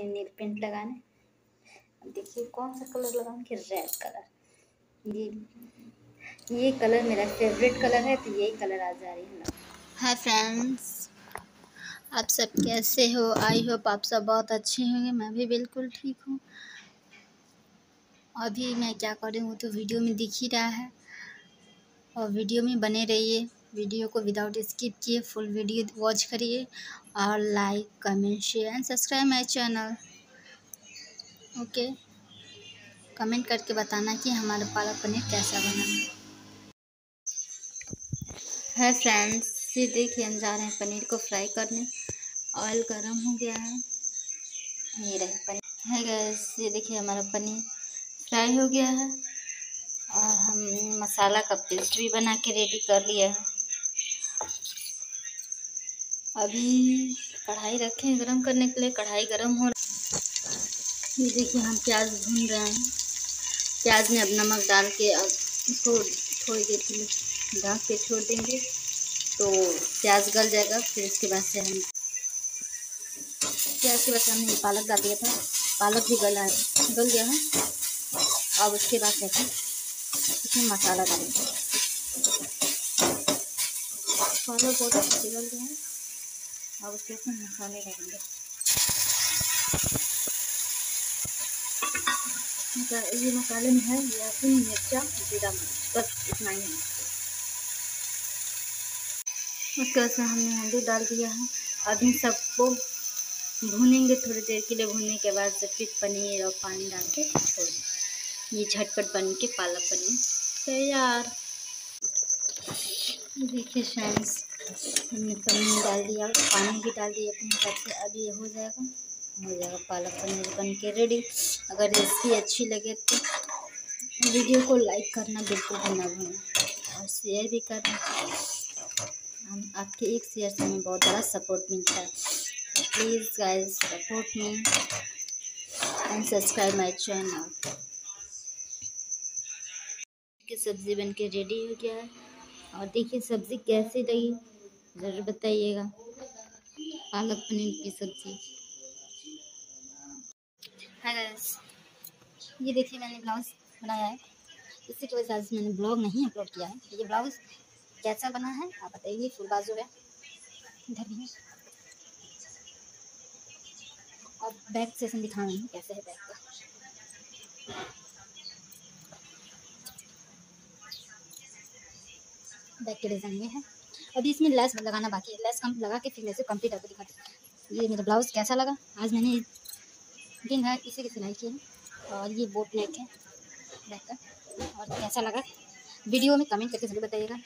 रही नील पेंट लगाने। देखिए कौन सा कलर लगाऊँगी रेड कलर। ये ये कलर मेरा फेवरेट कलर है तो यही कलर आ जा रही है हाय फ्रेंड्स, आप सब कैसे हो? आई होप आप सब बहुत अच्छे होंगे, मैं भी बिल्कुल ठीक हूँ। अभी मैं क्या कर रही हूँ तो वीडियो में दिख ही रहा है। और वीडियो में बने रहिए। वीडियो को विदाउट स्किप किए, फुल वीडियो वॉच करिए और like, comment, share and subscribe my channel. Okay? Comment करके बताना कि हमारा पालक पनीर कैसा बना। है फ्रेंड्स ये देखिए हम जा रहे हैं पनीर को फ्राई करने। ऑयल गर्म हो गया है। ये रहे पनीर। है गैस ये देखिए हमारा पनीर फ्राई हो गया है। और हम मसाला का पेस्ट भी बना के रेडी कर लिया है। अभी कढ़ाई रखे हैं गरम करने के लिए। कढ़ाई गरम हो ये देखिए, हम प्याज भून रहे हैं। प्याज में अब नमक डाल के अब इसको थोड़ी देर के लिए ढक के छोड़ देंगे। तो प्याज गल जाएगा, फिर इसके बाद से हम प्याज के बाद से हमने पालक डाल दिया था। पालक भी गला है, गल गया है। अब उसके बाद देखिए इसमें मसाला डालेंगे। पालक बहुत अच्छे गल गया है। अब उसके इसमें मसाले डालेंगे। ये मसाले में है लहसुन, मिर्चा, जीरा मिर्च बस इतना ही है। उसके बाद हमने हल्दी डाल दिया है। अब इन सबको भूनेंगे थोड़ी देर के लिए। भूनने के बाद से फिर पनीर और पानी डाल के छोड़ ये झटपट बन के पालक पनीर तैयार। देखिए फ्रेंड्स हमने पनीर डाल दिया, पानी भी डाल दिया अपने हिसाब से। अब ये हो जाएगा हो जाएगा पालक पनीर बन के रेडी अगर रेसिपी अच्छी लगे तो वीडियो को लाइक करना बिल्कुल भी ना भूलना और शेयर भी करना। हम आपके एक शेयर से हमें बहुत बड़ा सपोर्ट मिलता है। Please guys support me and subscribe my channel की सब्ज़ी बन के रेडी हो गया है। और देखिए, सब्ज़ी कैसी लगी ज़रूर बताइएगा। पालक पनीर की सब्ज़ी। हाय गाइस ये देखिए मैंने ब्लाउज़ बनाया है। इसी की वजह से मैंने ब्लॉग नहीं अपलोड किया है। ये ब्लाउज़ कैसा बना है, आप बताइए। फुल बाजू है। इधर भी अब बैक सेशन दिखाऊँगी कैसे है बैक का। बैक के डिज़ाइन में है। अभी इसमें लेस लगाना बाकी है। लेस कम लगा के फिर मैं से कंप्लीट आपको दिखाते ये मेरा ब्लाउज़ कैसा लगा? आज मैंने दिन है इसी की सिलाई की है और ये बोट नेक है। का और कैसा लगा? वीडियो में कमेंट करके ज़रूर बताइएगा।